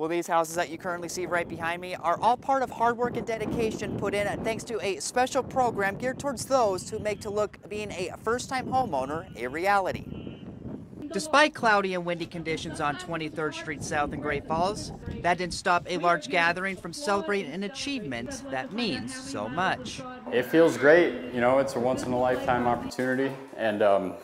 Well, these houses that you currently see right behind me are all part of hard work and dedication put in thanks to a special program geared towards those who make to look being a first-time homeowner a reality. Despite cloudy and windy conditions on 23rd Street South in Great Falls, that didn't stop a large gathering from celebrating an achievement that means so much. It feels great. You know, it's a once in a lifetime opportunity, and um,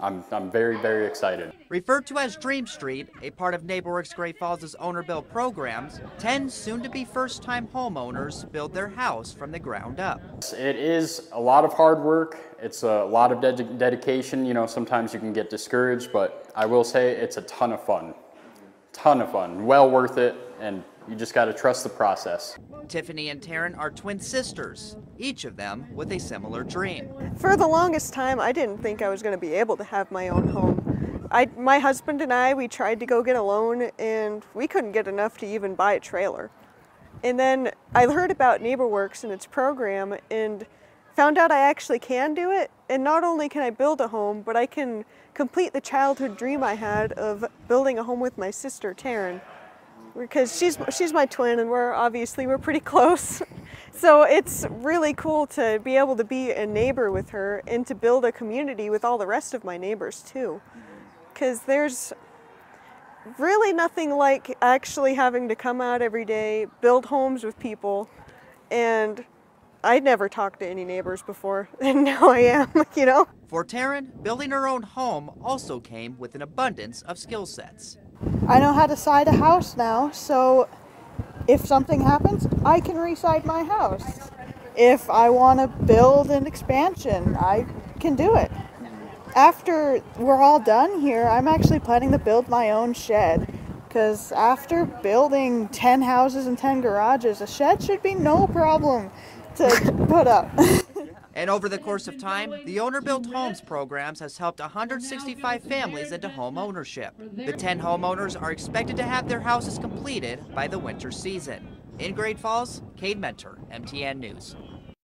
I'm, I'm very, very excited. Referred to as Dream Street, a part of NeighborWorks Great Falls' owner build programs, 10 soon to be first time homeowners build their house from the ground up. It is a lot of hard work. It's a lot of ded dedication. You know, sometimes you can get discouraged, but I will say it's a ton of fun. Ton of fun. Well worth it, and you just got to trust the process. Tiffany and Taryn are twin sisters, each of them with a similar dream. For the longest time, I didn't think I was going to be able to have my own home. I, my husband and I, we tried to go get a loan and we couldn't get enough to even buy a trailer. And then I heard about NeighborWorks and its program and found out I actually can do it. And not only can I build a home, but I can complete the childhood dream I had of building a home with my sister, Taryn. Because she's, she's my twin and we're obviously, we're pretty close. So it's really cool to be able to be a neighbor with her and to build a community with all the rest of my neighbors too. Because there's really nothing like actually having to come out every day, build homes with people, and I'd never talked to any neighbors before, and now I am, you know? For Taryn, building her own home also came with an abundance of skill sets. I know how to side a house now, so if something happens, I can reside my house. If I want to build an expansion, I can do it. After we're all done here, I'm actually planning to build my own shed. Because after building 10 houses and 10 garages, a shed should be no problem to put up. And over the course of time, the Owner Built Homes programs has helped 165 families into home ownership. The 10 homeowners are expected to have their houses completed by the winter season. In Great Falls, Cade Mentor, MTN News.